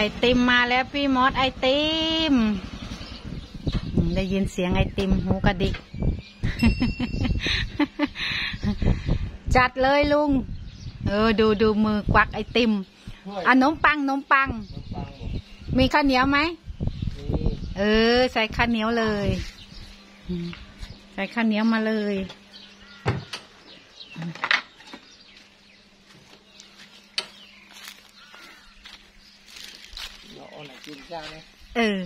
ไอติมมาแล้วพี่มอสไอติมอืมได้ยินเสียงไอติมหูกระดิก จัดเลยลุง เออดูดูมือกวักไอติมถ้วยอะนมปังนมปังขนมปังบอกมีข้าวเหนียวไหมนี่เออ ใส่ข้าวเหนียวเลยอืมใส่ข้าวเหนียวมาเลย เอาไหนกินจ้าเนี่ยเออ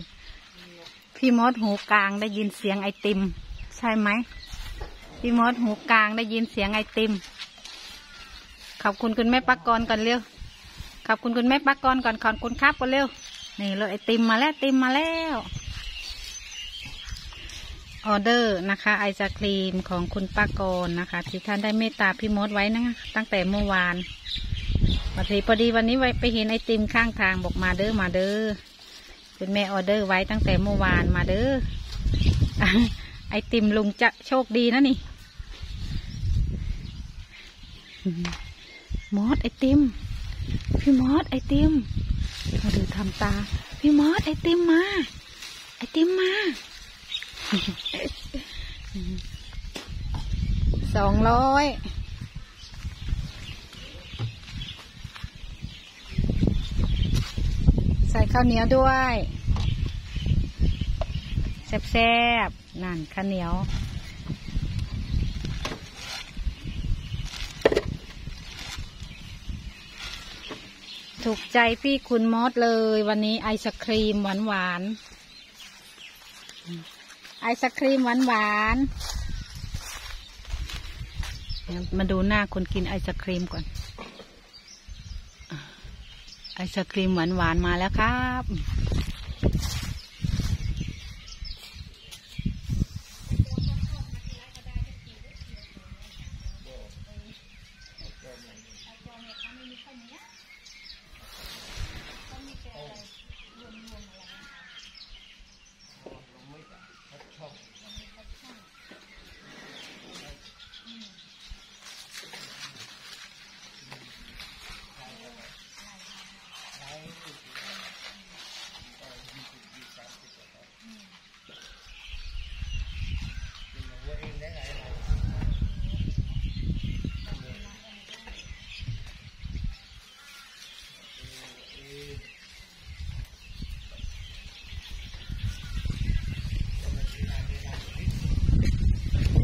พี่มดหูกลางได้ยินเสียงไอติม ใช่ไหม พี่มดหูกลางได้ยินเสียงไอติม ขอบคุณคุณแม่ปักกรก่อนเร็ว ขอบคุณคุณแม่ปักกรก่อนขอบคุณครับก่อนเร็ว นี่เลยไอติมมาแล้วติมมาแล้ว ออเดอร์นะคะ ไอศครีมของคุณป้ากรนะคะ ที่ท่านได้เมตตาพี่มดไว้นะตั้งแต่เมื่อวานวันทีพอดีวันนี้ไปเห็นไอติมข้างทางบอกมาเด้อมาเด้อ คุณแม่ออเดอร์ไว้ตั้งแต่เมื่อวานมาเด้อไอติมลุงจะโชคดีนะนี่มอสไอติม พี่มอสไอติมมาดูทำตา พี่มอสไอติมมา ไอติมมาสองร้อย ใส่ข้าวเหนียวด้วยแซ่บๆนั่นข้าวเหนียวถูกใจพี่คุณมอสเลยวันนี้ไอศครีมหวานหวานไอศครีมหวานหวานมาดูหน้าคนกินไอศครีมก่อน ไอศครีมหวานๆมาแล้วครับ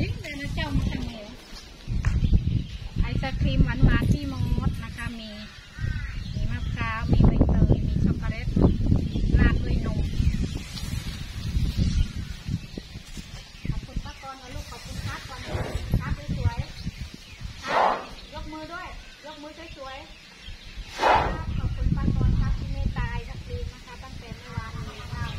นี่เดี๋ยวนะเจ้ามาทางไหนวะไอศค รีมหวานหวานที่มอสนะคะ มีมีมะพร้าว มีใบเตย มีช็อกโกแลตราดด้วยนม ขอบคุณป้ากรนะลูก ขอบคุณครับก่อนครับสวยๆครับยกมือด้วย ยกมือสวยๆครับขอบคุณป้ากรครับที่เมตตาไอศครีมนะคะ ตั้งแต่เมื่อวานนี้ครับ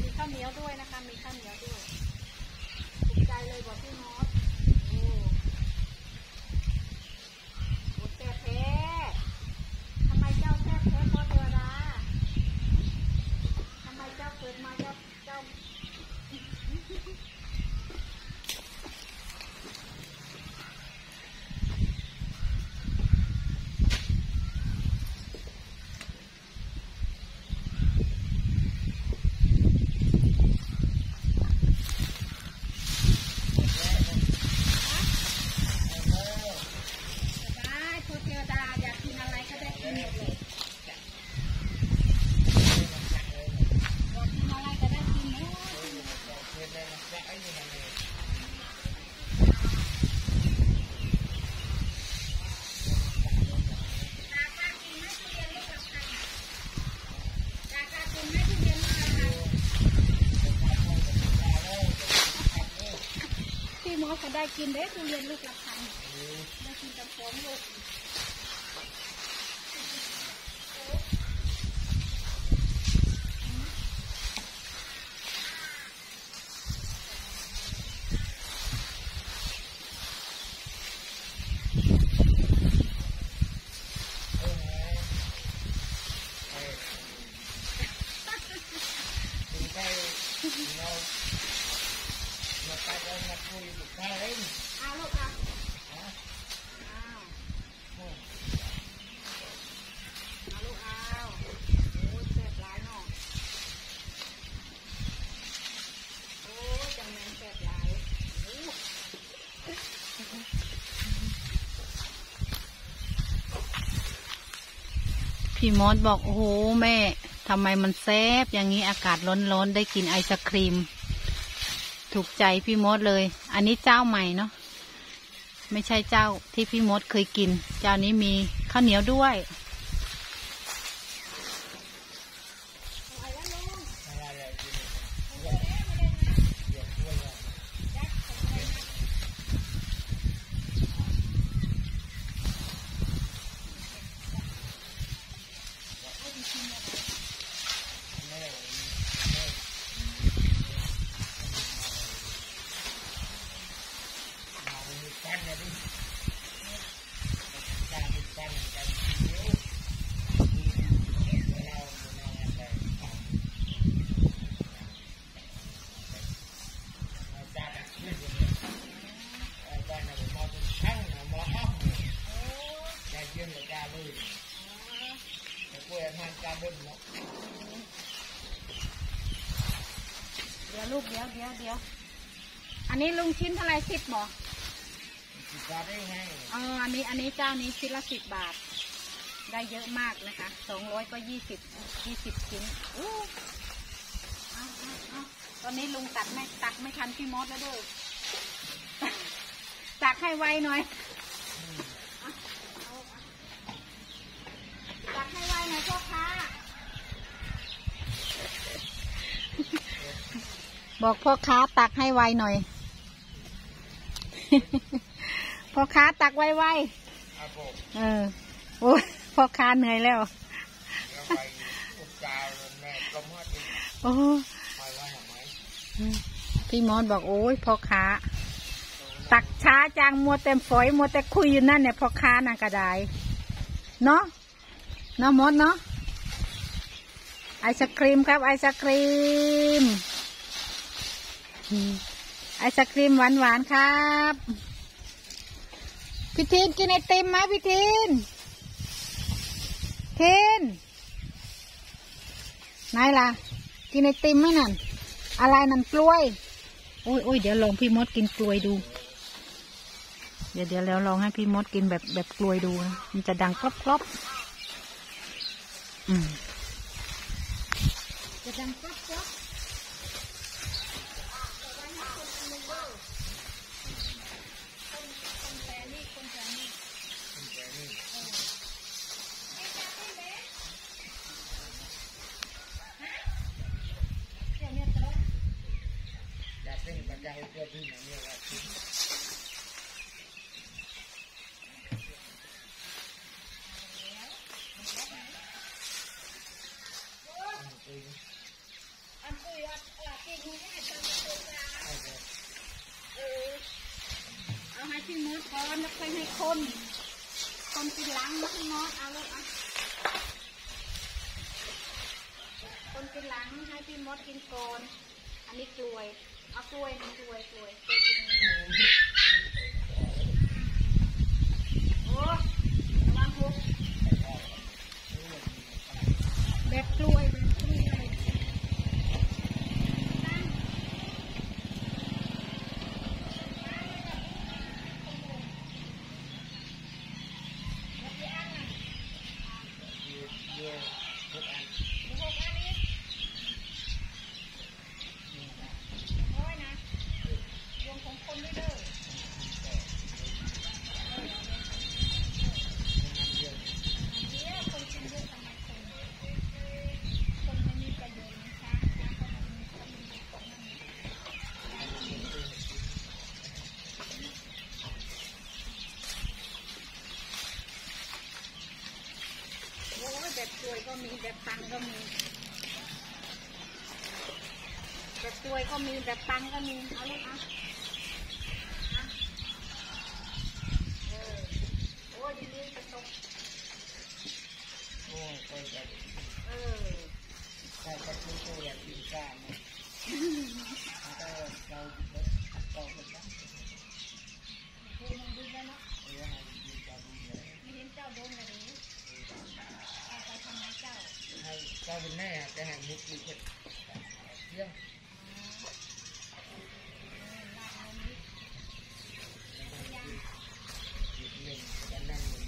มีข้าวเหนียวด้วยนะคะ มีข้าวเหนียวด้วยถูกใจเลยบอกพี่มอสโอ้โหแซ่บแท้ทำไมเจ้าแซ่บแท้พ่อเทวดาทำไมเจ้าเกิดมาเจ้าเจ้า ได้พ่อเทวดาอยากกินอะไรก็ได้กินหมดเลยอยากกินอะไรก็ได้กินหมด พี่มอก็ได้กินเด้ทุเรียนลูกละพันได้กินกับผมลูก พี่มดบอกโอ้โหแม่ทำไมมันแซ่บอย่างนี้อากาศร้อนๆได้กินไอศครีม ถูกใจพี่มดเลย อันนี้เจ้าใหม่เนาะไม่ใช่เจ้าที่พี่มดเคยกิน เจ้านี้มีข้าวเหนียวด้วย เดี๋ยวลูกเดี๋ยวเดี๋ยวเดี๋ยวอันนี้ลุงชิ้นเท่าไหรสิบหมอเอออันนี้อันนี้เจ้านี้ชิ้นละสิบบาท ได้เยอะมากนะคะสองร้อยก็ยี่สิบยี่สิบชิ้นอู้เอาเอาเอาตอนนี้ลุงตัดไม่ตักไม่ทันพี่มดแล้วด้วยตักให้ไวหน่อยเอาเอาเอาตักให้ไว หน่อยพ่อค้าบอกพ่อค้าตักให้ไวหน่อย พ่อค้าตักไวไวๆเออ โอ้ยพ่อค้าเหนื่อยแล้ว โอ้พี่มอนบอกโอ้ยพ่อค้า ตักช้าจังมัวแต่ฝอยมัวแต่คุยอยู่นั่นเนี่ยพ่อค้าน่ะกระไดเนาะ เนาะมดเนาะไอศครีมครับไอศครีม ไอศครีมหวานหวานครับพี่ทีนกินไอติมไหมพี่ทีนทีนไหนล่ะ กินไอติมไหมนั่น อะไรนั่นกล้วยโอ้ยโอ้ยเดี๋ยวลองพี่มดกินกล้วยดู เดี๋ยวเดี๋ยวแล้วลองให้พี่มดกินแบบแบบกล้วยดูนะมันจะดังกรอบก รอบอืม จะดังกรอบกรอบเอาให้พี่มดก่อนแล้วค่อยให้คน คนกินหลังนะพี่มดเอาลูกอะคนกินหลังให้พี่มดกินก่อนอันนี้กล้วย เอากล้วยนี่กล้วยกล้วยกล้วยกินโอ้ระวังหุบแบบกล้วยแบบกล้วยนั่ง โอ้ยนะรวมของคนด้วยเด้อเดี๋ยวคนกินเยอะทำไมคน คนไม่มีประโยชน์นะคะนะคนมีคนมีของมันโอ้ยแบบกล้วยก็ มีแบบตังก็มี แบบกล้วยก็มีแบบตังก็มี เอาลูกเอาเอาเออโอ้ยดีๆจะตกเออคือมันดีแล้วเนาะไม่เห็นเจ้าโดนเลยดิเอาไปทำไมเจ้า ให้เจ้า เป็นแม่จะให้มุกดีเผ็ดเยี่ยม ลากเอานี้ อีกหนึ่งจะนั่งหนึ่ง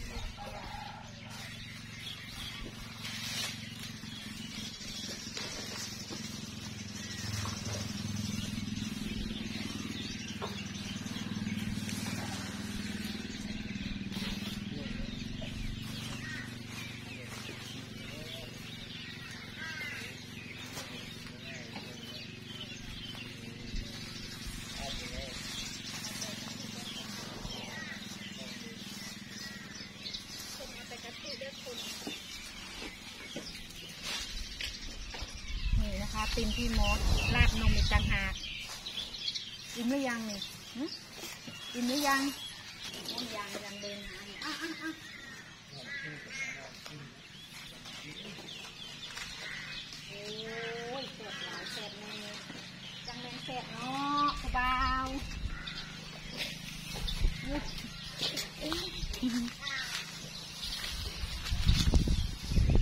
ติมพี่มดลาบนมอีกต่างหากอิ่มหรือยังนี่อิ่มหรือยังน้องยังยังเดินหาอยู่อะอะอะโอ้ยแสบหลายแสบแน่จังแมงแสบเนาะผู้บ่าว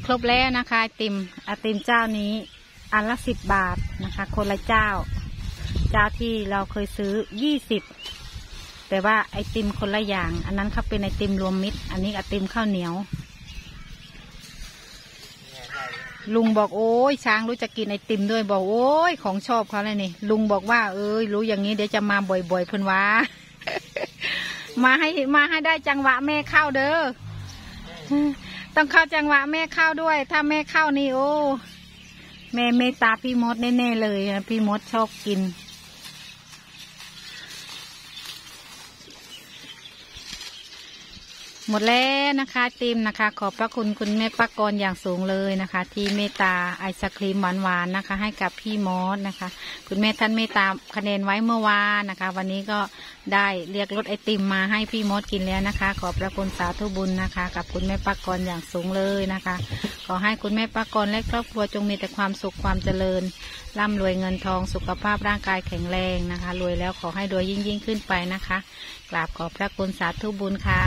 ครบแล้วนะคะไอติมไอติมเจ้านี้ อันละสิบบาทนะคะ คนละเจ้า เจ้าที่เราเคยซื้อยี่สิบแต่ว่าไอติมคนละอย่าง อันนั้นเขาเป็นไอติมรวมมิตร อันนี้ไอติมข้าวเหนียว ลุงบอกโอ้ยช้างรู้จะกินไอติมด้วยบอกโอ้ยของชอบเขาเลยนี่ลุงบอกว่า เอ้ยรู้อย่างนี้เดี๋ยวจะมาบ่อยๆเพิ่นว่ามาให้มาให้ได้จังหวะแม่เข้าเด้อต้องเข้าจังหวะแม่เข้าด้วย ถ้าแม่เข้านี่โอ้ แม่เมตตาพี่มดแน่ๆเลยนะพี่มดชอบกิน หมดแล้วนะคะติมนะคะ ขอบพระคุณคุณแม่ปักกรอย่างสูงเลยนะคะ ที่เมตตาไอศครีมหวานๆนะคะ ให้กับพี่มอสนะคะ คุณแม่ท่านเมตตาคะแนนไว้เมื่อวานนะคะ วันนี้ก็ได้เรียกรถไอติมมาให้พี่มดกินแล้วนะคะ ขอบพระคุณสาธุบุญนะคะ กับคุณแม่ปักกรอย่างสูงเลยนะคะ ขอให้คุณแม่ปักกรและครอบครัวจงมีแต่ความสุขความเจริญ ร่ำรวยเงินทองสุขภาพร่างกายแข็งแรงนะคะ รวยแล้วขอให้รวยยิ่งยิ่งขึ้นไปนะคะ กราบขอบพระคุณสาธุบุญค่ะ